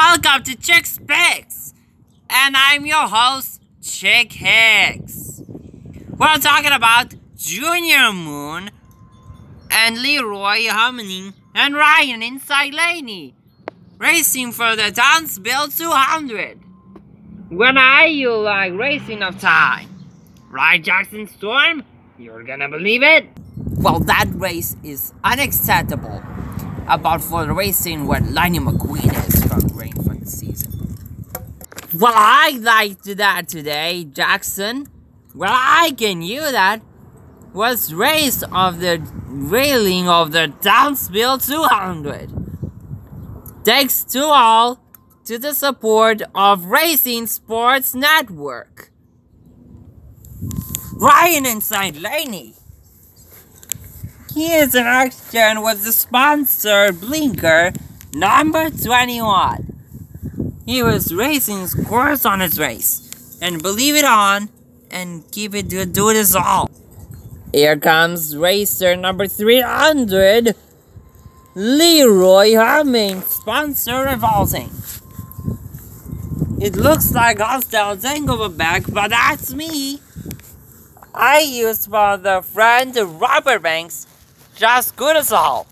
Welcome to Chick's Picks, and I'm your host, Chick Hicks. We're talking about Junior Moon and Leroy Heming and Ryan inside Laney racing for the Townsville 200. When are you like racing of time, right, Jackson Storm? You're gonna believe it? Well, that race is unacceptable. About for the racing where Lightning McQueen is from season. Well, I like that today, Jackson. Well, I can you that was race of the railing of the Townsville 200. Thanks to all to the support of Racing Sports Network. Ryan inside Laney. His action was the sponsor blinker number 21. He was racing scores on his race. And believe it on and keep it to do this all. Here comes racer number 300. Leroy Heming, sponsor revolting. It looks like Hostile Tango back, but that's me. I used for the friend Robert Banks, just good as all.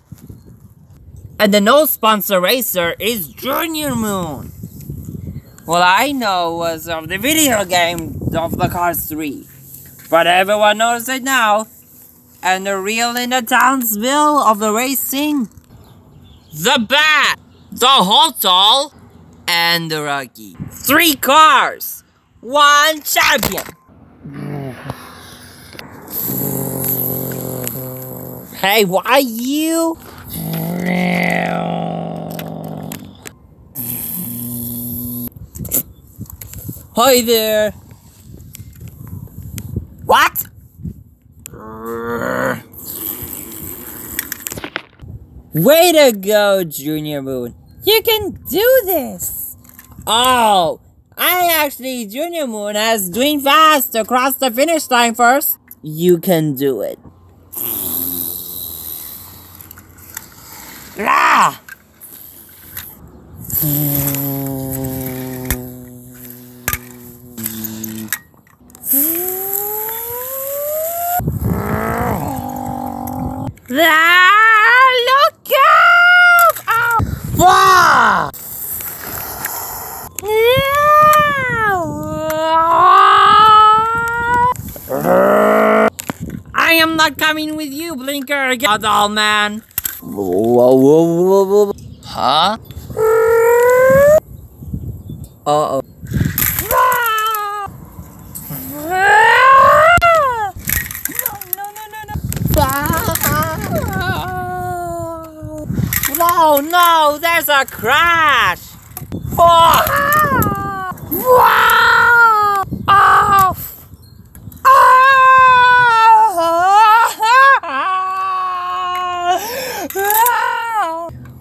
And the no sponsor racer is Junior Moon. Well, I know was of the video game of the Cars 3. But everyone knows it now. And the real in the Townsville of the racing. The Bat, the Hotel, and the Rocky. Three cars, one champion. Hey, why you? Hi there. What? Way to go, Junior Moon. You can do this. Oh, I actually, Junior Moon has doing fast across the finish line first. You can do it. Ah look out! Oh. Wow! I am not coming with you, Blinker, doll man. Huh? Uh oh. Oh no, no, no, no. Whoa, no, there's a crash! Oh! Wow! Oh!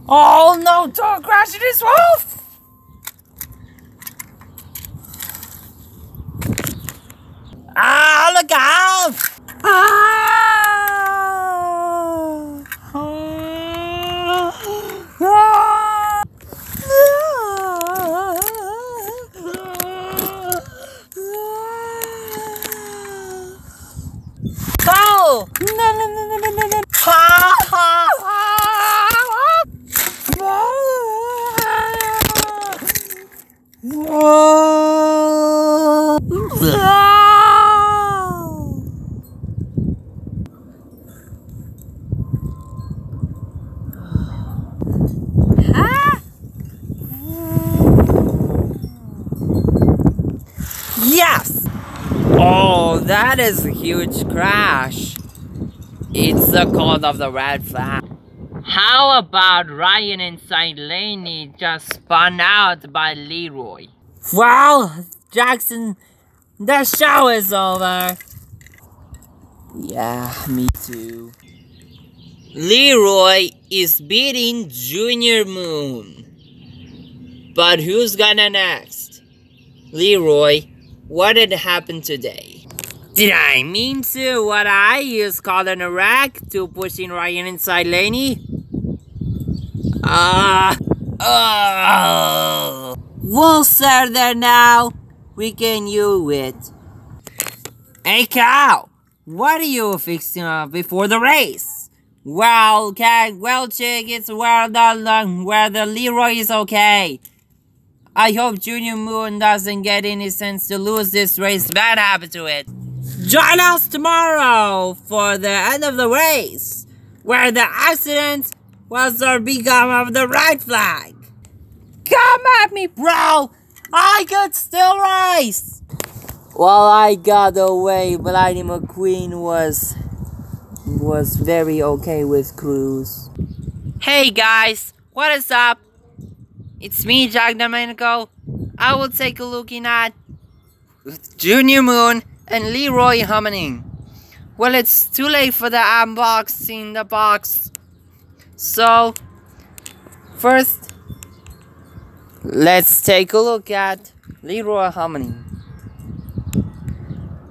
Oh no, don't crash in his roof! Ah, look out! Ah! Oh! No, no, no, no, no, no, no. Ha, ha, Yes! Oh, that is a huge crash. It's the cause of the red flag. How about Ryan inside Laney just spun out by Leroy? Well, Jackson, the show is over. Yeah, me too. Leroy is beating Junior Moon. But who's gonna next? Leroy, what did happen today? Did I mean to what I use called an Iraq to pushing Ryan inside Laney? Ah, uh, Oh! We'll start there now. We can use it. Hey cow! What are you fixing up before the race? Well, cat, well, chick, it's where the where the Leroy is okay. I hope Junior Moon doesn't get any sense to lose this race. Bad happened to it. Join us tomorrow for the end of the race, where the accident was the become of the right flag. Come at me, bro! I could still race! Well, I got away, but Lightning McQueen was was very okay with Cruz. Hey guys, what is up? It's me, Jack Adamenko. I will take a looking at Junior Moon and Leroy Hammerning. Well, it's too late for the unboxing the box. So, first, let's take a look at Leroy Hammerning.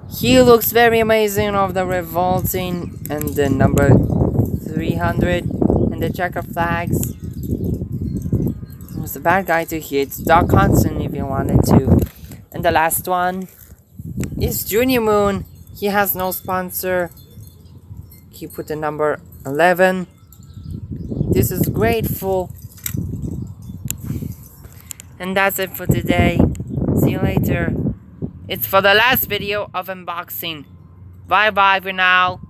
He looks very amazing of the revolting and the number 300 and the checker flags. He was a bad guy to hit. Doc Hudson if you wanted to. And the last one is Junior Moon. He has no sponsor. He put the number 11. This is grateful. And that's it for today. See you later. It's for the last video of unboxing. Bye bye for now.